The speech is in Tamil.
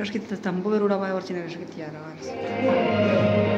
Kaшкиta tambu berurua bai horzineko 66 arau